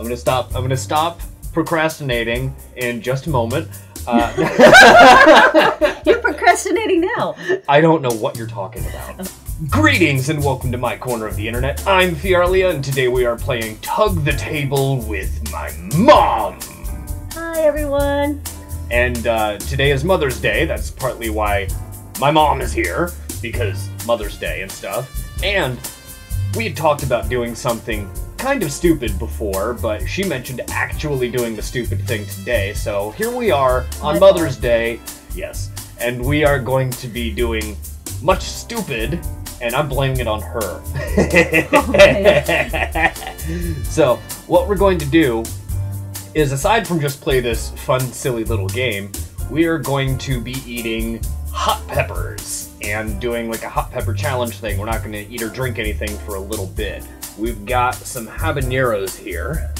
I'm gonna stop. I'm gonna stop procrastinating in just a moment. Uh, You're procrastinating now. I don't know what you're talking about. Greetings and welcome to my corner of the internet. I'm Fiarlia, and today we are playing Tug the Table with my mom. Hi, everyone. And uh, today is Mother's Day. That's partly why my mom is here because Mother's Day and stuff. And we had talked about doing something kind of stupid before, but she mentioned actually doing the stupid thing today. So here we are on My Mother's fault. Day. Yes. And we are going to be doing much stupid, and I'm blaming it on her. so, what we're going to do is aside from just play this fun, silly little game, we are going to be eating hot peppers and doing like a hot pepper challenge thing. We're not going to eat or drink anything for a little bit. We've got some habaneros here.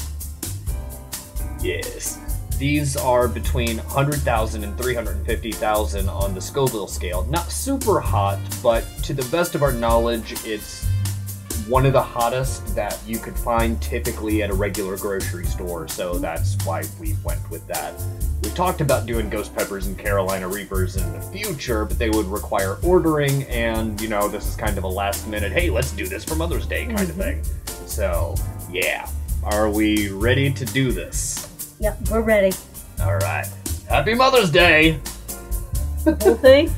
Yes. These are between 100,000 and 350,000 on the Scoville scale. Not super hot, but to the best of our knowledge, it's one of the hottest that you could find typically at a regular grocery store, so that's why we went with that. We've talked about doing ghost peppers and Carolina Reapers in the future, but they would require ordering, and you know, this is kind of a last minute, hey, let's do this for Mother's Day kind of mm-hmm. thing. So, yeah. Are we ready to do this? Yep, we're ready. Alright. Happy Mother's Day! Whole thing.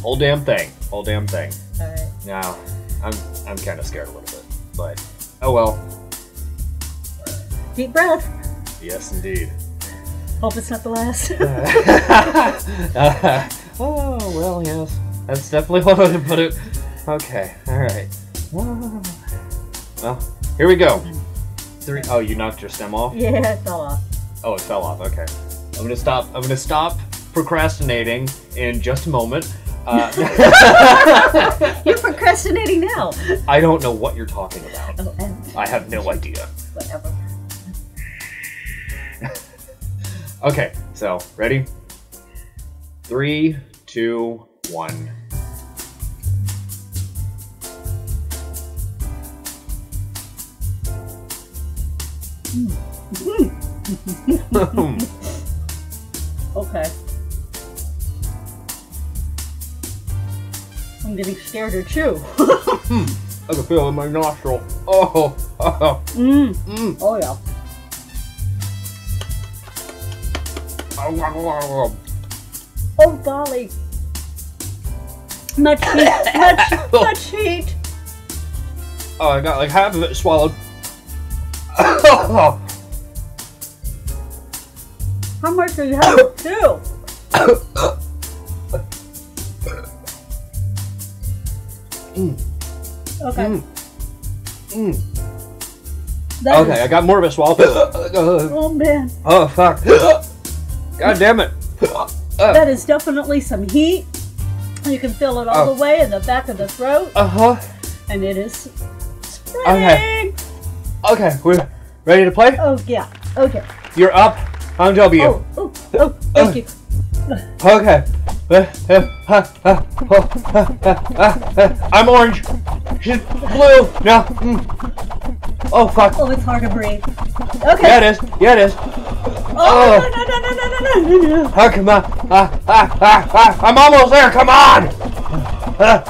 Whole damn thing. Whole damn thing. All right. Now, I'm I'm kind of scared a little bit, but oh well. Deep breath. Yes, indeed. Hope it's not the last. oh well, yes. That's definitely one way to put it. Okay, all right. Well, here we go. Three. Oh, you knocked your stem off. yeah, it fell off. Oh, it fell off. Okay. I'm gonna stop. I'm gonna stop procrastinating in just a moment. Uh, You're procrastinating now. I don't know what you're talking about. Oh, and I have no idea. whatever. Okay, so ready? Three, two, one. Okay. I'm getting scared chew. I can feel it in my nostril. Oh, oh, mm. mm. Oh yeah. Oh, golly. Much heat. Much, much heat. Oh, I got like half of it swallowed. How much do you have to chew? Okay. Mm. Mm. That is- Okay, I got more of it swallowed. oh man. Oh, fuck. God damn it. That is definitely some heat. You can feel it all Oh. the way in the back of the throat, Uh huh. and it is spreading. Okay. Okay, we're ready to play? Oh yeah. Okay. You're up. I'm W. Oh, oh, oh, thank you. Okay. I'm orange. She's blue. No. Mm. Oh fuck. Oh, it's hard to breathe. Okay. Yeah, it is. Yeah, it is. Oh, Oh. no, no, no, no, no, no, no, no. Oh, come on. Ah, ah, ah, ah. I'm almost there. Come on. Ah,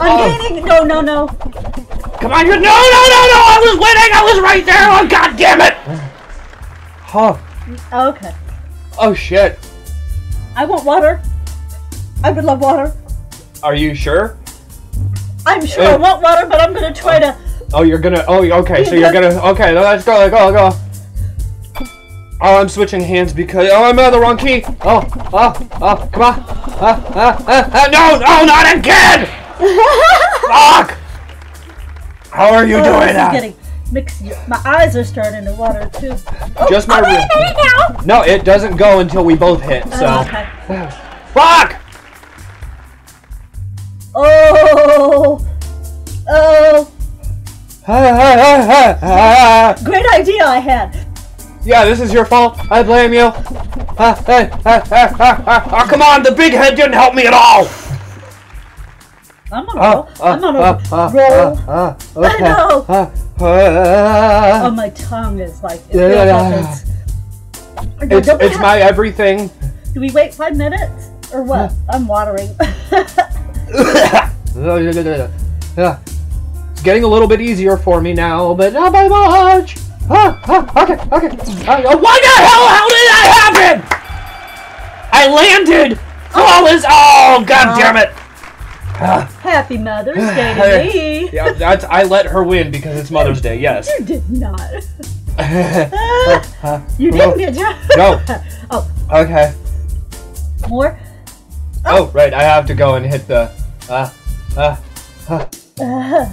I'm Oh. gaining. No, no, no. come on. You. No, no, no, no. I was winning. I was right there. Oh, god damn it. Huh. Okay. oh shit. I want water. I would love water. Are you sure? I'm sure I Uh, want water, but I'm gonna try to. Oh, you're gonna. Oh, okay. So you're gonna. Okay, let's go. Let's go. Let's go. Oh, I'm switching hands because. Oh, I'm on the wrong key. Oh, oh, oh, come on. Ah, ah, ah, ah, no, no, not again! Fuck! How are you Oh, doing that? getting mixed. My eyes are starting to water too. Oh, Just my I'm re- now. No, it doesn't go until we both hit. So. Oh, okay. Fuck! Oh. Oh. Great idea I had. Yeah, this is your fault. I blame you. Ah, ah, ah, ah, ah, ah. Oh, come on, the big head didn't help me at all. I'm on a roll. ah, I'm on a ah, roll. ah, I okay. know. Ah, ah. Oh, my tongue is like. It Yeah, feels yeah, like it's. It's, it's have- my everything. Do we wait five minutes or what? I'm watering. It's getting a little bit easier for me now, but not by much. Ah, ah, okay, okay. Uh, why the hell? How did that happen? I landed. Flawless. Oh, god damn it. Happy Mother's Day to me. yeah, that's. I let her win because it's Mother's Day. Yes. You did not. Uh, uh, You didn't, did you? No. oh, Okay. more? Oh, right. I have to go and hit the. Uh, uh, uh, Uh,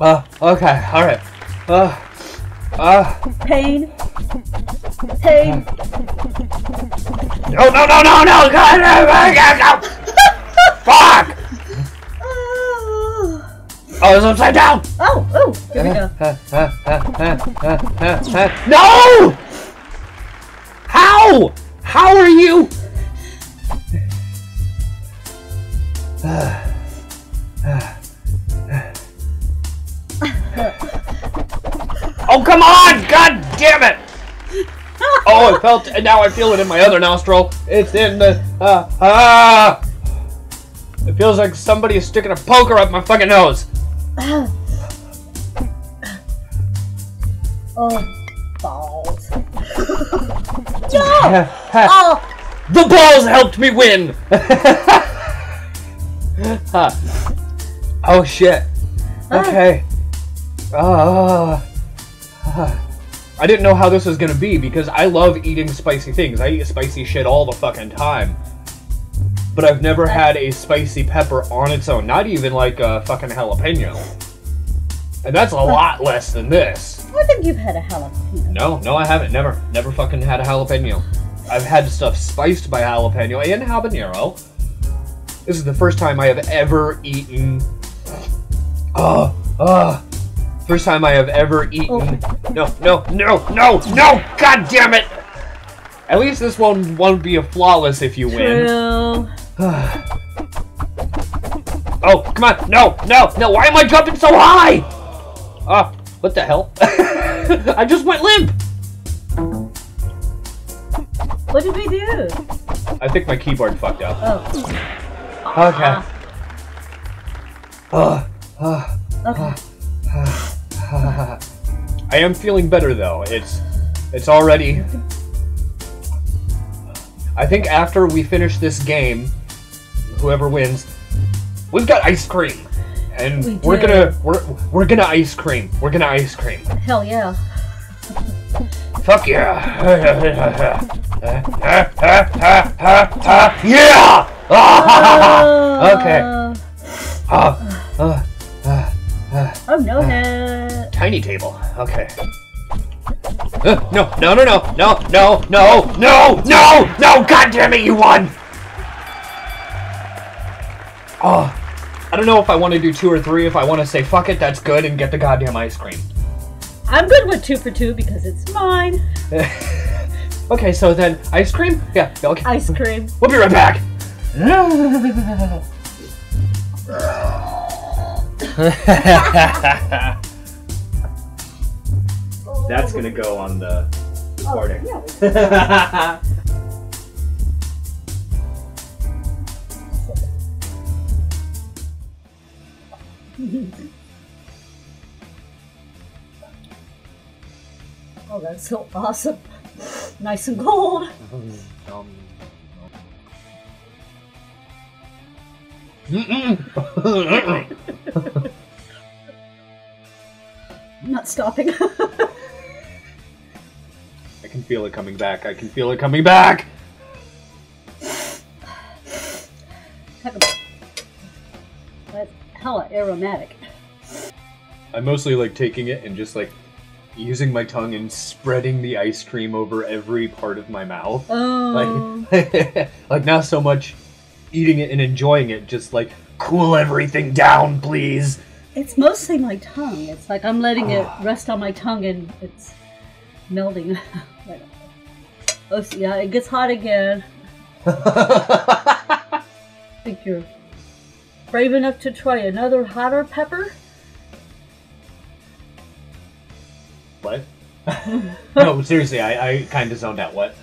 uh, okay. All right. Uh, uh. pain. Pain. No, no, no, no, no! God, no, no, no. Fuck! Oh, Oh, it's upside down! oh, oh, here we go. No! How? How are you? Oh, come on! God damn it! Oh, it felt, and now I feel it in my other nostril. It's in the, uh, ah! It feels like somebody is sticking a poker up my fucking nose. Oh, balls. no! Oh, The balls helped me win! Huh. oh shit. Okay. Uh, I didn't know how this was gonna be because I love eating spicy things. I eat spicy shit all the fucking time. But I've never had a spicy pepper on its own, not even like a fucking jalapeno. And that's a lot less than this. I think you've had a jalapeno. No, no, I haven't. Never, never fucking had a jalapeno. I've had stuff spiced by jalapeno and habanero. This is the first time I have ever eaten. Uh, uh. First time I have ever eaten. No, no, no, no, no! God damn it! At least this one won't be a flawless if you win. True. Oh, come on! No, no, no! Why am I jumping so high? Ah, what the hell? I just went limp. What did we do? I think my keyboard fucked up. Oh, Okay. Uh, uh, okay. I am feeling better though. It's it's already I think after we finish this game, whoever wins, we've got ice cream. And We we're gonna we're we're gonna ice cream. We're gonna ice cream. Hell yeah. Fuck yeah. yeah! okay. Uh, Uh, uh, oh, no head. Tiny table. Okay. Uh, no, no, no, no, no, no, no, no, no, no! God damn it, you won! Oh, I don't know if I want to do two or three. If I want to say fuck it, that's good, and get the goddamn ice cream. I'm good with two for two because it's mine. okay, so then ice cream. Yeah. Okay. Ice cream. We'll be right back. That's gonna go on the recording. Oh, oh that's so awesome. Nice and cold. I'm not stopping. I can feel it coming back. I can feel it coming back. That's hella aromatic. I'm mostly like taking it and just like using my tongue and spreading the ice cream over every part of my mouth. Oh. Like, like not so much eating it and enjoying it, just like cool everything down, please. It's mostly my tongue. It's like I'm letting it rest on my tongue and it's melting. Oh, so yeah, it gets hot again. I think you're brave enough to try another hotter pepper? What? no, seriously, I, I kind of zoned out. What?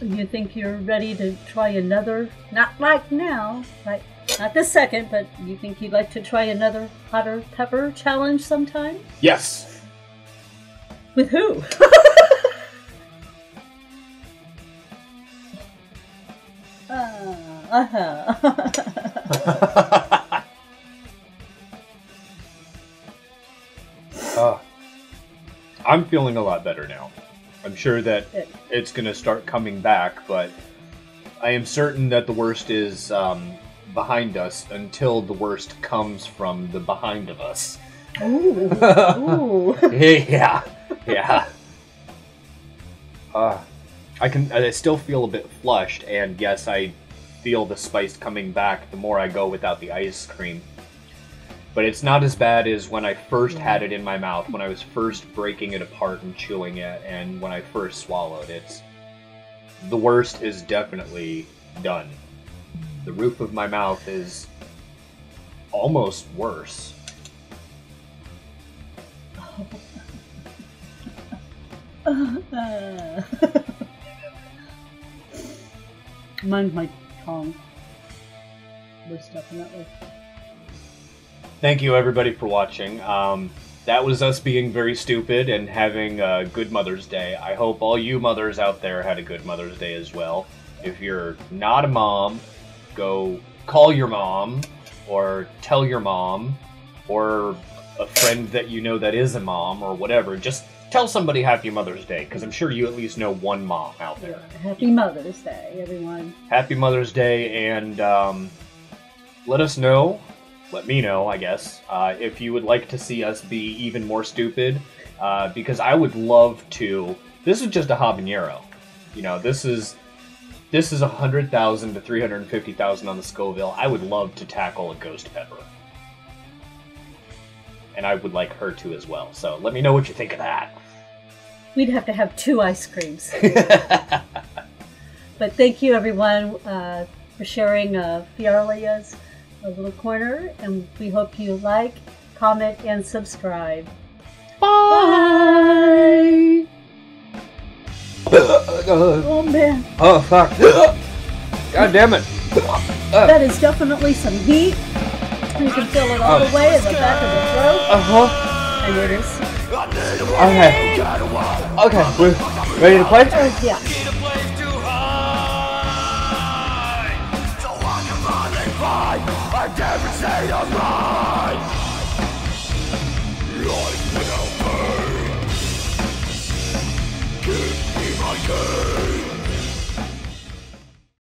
You think you're ready to try another? Not like now, like not this second, but you think you'd like to try another hotter pepper challenge sometime? Yes. With who? uh-huh. uh, I'm feeling a lot better now. I'm sure that it's going to start coming back, but I am certain that the worst is um, behind us until the worst comes from the behind of us. Ooh. Ooh. yeah, yeah. Uh, I can. I still feel a bit flushed, and yes, I feel the spice coming back the more I go without the ice cream. But it's not as bad as when I first had it in my mouth, when I was first breaking it apart and chewing it, and when I first swallowed. It's the worst is definitely done. The roof of my mouth is almost worse. Mine's my Thank you, everybody, for watching. Um, that was us being very stupid and having a good Mother's Day. I hope all you mothers out there had a good Mother's Day as well. If you're not a mom, go call your mom or tell your mom or a friend that you know that is a mom or whatever. Just tell somebody Happy Mother's Day because I'm sure you at least know one mom out there. Happy Mother's Day, everyone. Happy Mother's Day, and um, let us know. Let me know, I guess, uh, if you would like to see us be even more stupid, uh, because I would love to. This is just a habanero, you know. This is this is a hundred thousand to three hundred fifty thousand on the Scoville. I would love to tackle a ghost pepper, and I would like her to as well. So let me know what you think of that. We'd have to have two ice creams. but thank you, everyone, uh, for sharing uh, Fiarlia's little corner, and we hope you like, comment, and subscribe. Bye. Oh man, Oh fuck! God damn it! that is definitely some heat. You can feel it all oh. the way in the back of the throat. Uh huh. And it is. Okay. Okay, we're ready to play? Uh, yeah. Give me my curse.